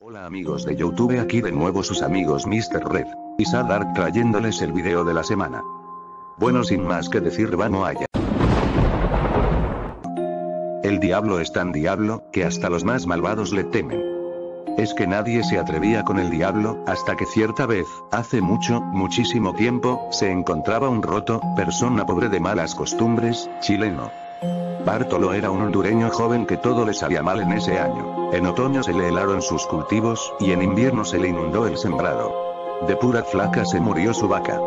Hola amigos de Youtube aquí de nuevo sus amigos Mr. Red y Sadark trayéndoles el video de la semana. Bueno sin más que decir vamos allá. El diablo es tan diablo, que hasta los más malvados le temen. Es que nadie se atrevía con el diablo, hasta que cierta vez, hace mucho, muchísimo tiempo, se encontraba un roto, persona pobre de malas costumbres, chileno. Bartolo era un hondureño joven que todo le salía mal en ese año. En otoño se le helaron sus cultivos, y en invierno se le inundó el sembrado. De pura flaca se murió su vaca.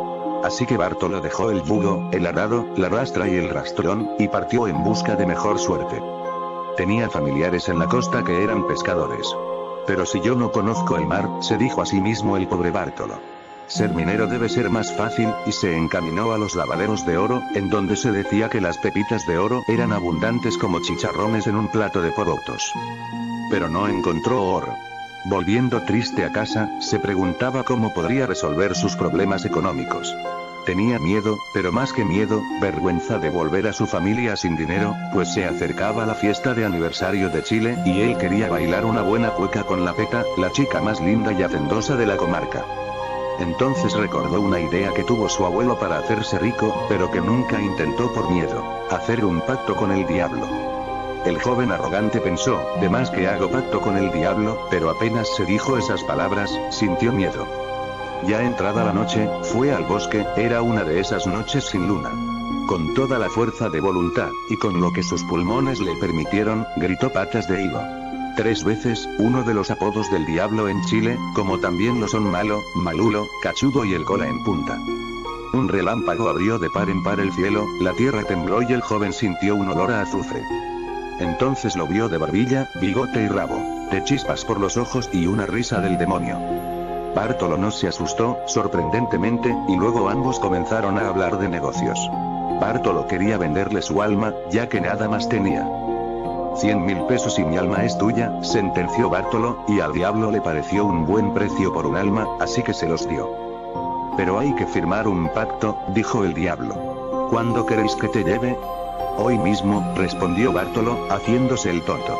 Así que Bartolo dejó el yugo, el arado, la rastra y el rastrón, y partió en busca de mejor suerte. Tenía familiares en la costa que eran pescadores. Pero si yo no conozco el mar, se dijo a sí mismo el pobre Bartolo. Ser minero debe ser más fácil, y se encaminó a los lavaderos de oro, en donde se decía que las pepitas de oro eran abundantes como chicharrones en un plato de porotos. Pero no encontró oro. Volviendo triste a casa, se preguntaba cómo podría resolver sus problemas económicos. Tenía miedo, pero más que miedo, vergüenza de volver a su familia sin dinero, pues se acercaba la fiesta de aniversario de Chile, y él quería bailar una buena cueca con la peta, la chica más linda y hacendosa de la comarca. Entonces recordó una idea que tuvo su abuelo para hacerse rico, pero que nunca intentó por miedo, hacer un pacto con el diablo. El joven arrogante pensó, de más que hago pacto con el diablo, pero apenas se dijo esas palabras, sintió miedo. Ya entrada la noche, fue al bosque, era una de esas noches sin luna. Con toda la fuerza de voluntad, y con lo que sus pulmones le permitieron, gritó patas de higo. Tres veces, uno de los apodos del diablo en Chile, como también lo son malo, malulo, cachudo y el cola en punta. Un relámpago abrió de par en par el cielo, la tierra tembló y el joven sintió un olor a azufre. Entonces lo vio de barbilla, bigote y rabo, de chispas por los ojos y una risa del demonio. Bartolo no se asustó, sorprendentemente, y luego ambos comenzaron a hablar de negocios. Bartolo quería venderle su alma, ya que nada más tenía. Cien mil pesos y mi alma es tuya, sentenció Bartolo, y al diablo le pareció un buen precio por un alma, así que se los dio. Pero hay que firmar un pacto, dijo el diablo. ¿Cuándo queréis que te lleve? Hoy mismo, respondió Bartolo, haciéndose el tonto.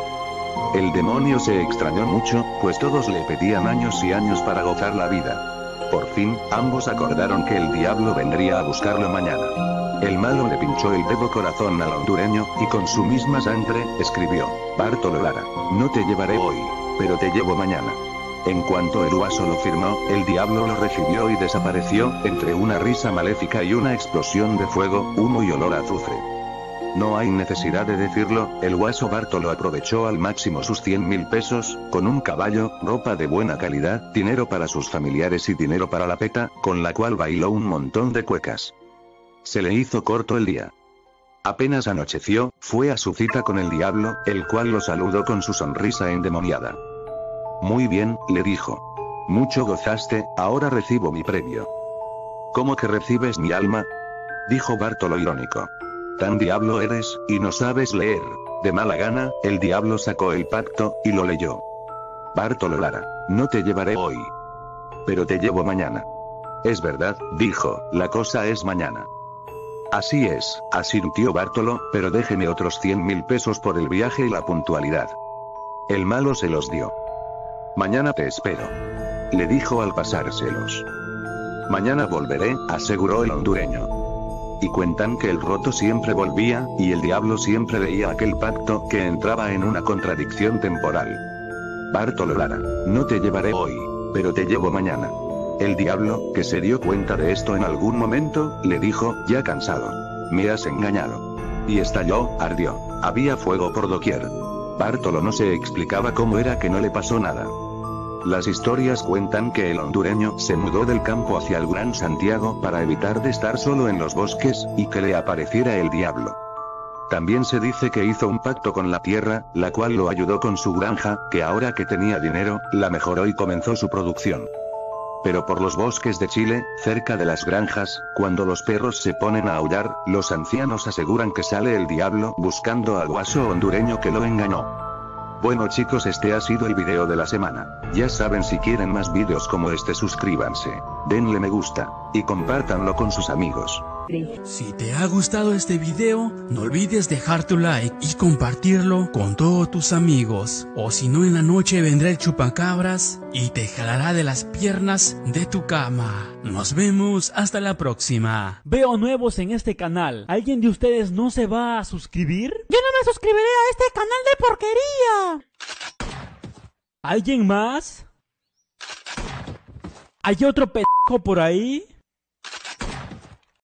El demonio se extrañó mucho, pues todos le pedían años y años para gozar la vida. Por fin, ambos acordaron que el diablo vendría a buscarlo mañana. El malo le pinchó el dedo corazón al hondureño, y con su misma sangre, escribió, Bartolo Lara, no te llevaré hoy, pero te llevo mañana. En cuanto el guaso lo firmó, el diablo lo recibió y desapareció, entre una risa maléfica y una explosión de fuego, humo y olor a azufre. No hay necesidad de decirlo, el guaso Bartolo aprovechó al máximo sus 100 mil pesos, con un caballo, ropa de buena calidad, dinero para sus familiares y dinero para la peta, con la cual bailó un montón de cuecas. Se le hizo corto el día. Apenas anocheció, fue a su cita con el diablo, el cual lo saludó con su sonrisa endemoniada. Muy bien, le dijo. Mucho gozaste, ahora recibo mi premio. ¿Cómo que recibes mi alma? Dijo Bartolo irónico. Tan diablo eres, y no sabes leer. De mala gana, el diablo sacó el pacto, y lo leyó. Bartolo Lara, no te llevaré hoy. Pero te llevo mañana. Es verdad, dijo, la cosa es mañana. Así es, asintió Bartolo, pero déjeme otros 100 mil pesos por el viaje y la puntualidad. El malo se los dio. Mañana te espero. Le dijo al pasárselos. Mañana volveré, aseguró el hondureño. Y cuentan que el roto siempre volvía, y el diablo siempre veía aquel pacto que entraba en una contradicción temporal. Bartolo Lara, no te llevaré hoy, pero te llevo mañana. El diablo, que se dio cuenta de esto en algún momento, le dijo, ya cansado. Me has engañado. Y estalló, ardió. Había fuego por doquier. Bartolo no se explicaba cómo era que no le pasó nada. Las historias cuentan que el hondureño se mudó del campo hacia el Gran Santiago para evitar de estar solo en los bosques, y que le apareciera el diablo. También se dice que hizo un pacto con la tierra, la cual lo ayudó con su granja, que ahora que tenía dinero, la mejoró y comenzó su producción. Pero por los bosques de Chile, cerca de las granjas, cuando los perros se ponen a aullar, los ancianos aseguran que sale el diablo buscando al guaso hondureño que lo engañó. Bueno chicos este ha sido el video de la semana. Ya saben si quieren más vídeos como este suscríbanse, denle me gusta, y compártanlo con sus amigos. Si te ha gustado este video, no olvides dejar tu like y compartirlo con todos tus amigos. O si no, en la noche vendrá el chupacabras y te jalará de las piernas de tu cama. Nos vemos hasta la próxima. Veo nuevos en este canal. ¿Alguien de ustedes no se va a suscribir? Yo no me suscribiré a este canal de porquería. ¿Alguien más? ¿Hay otro p por ahí?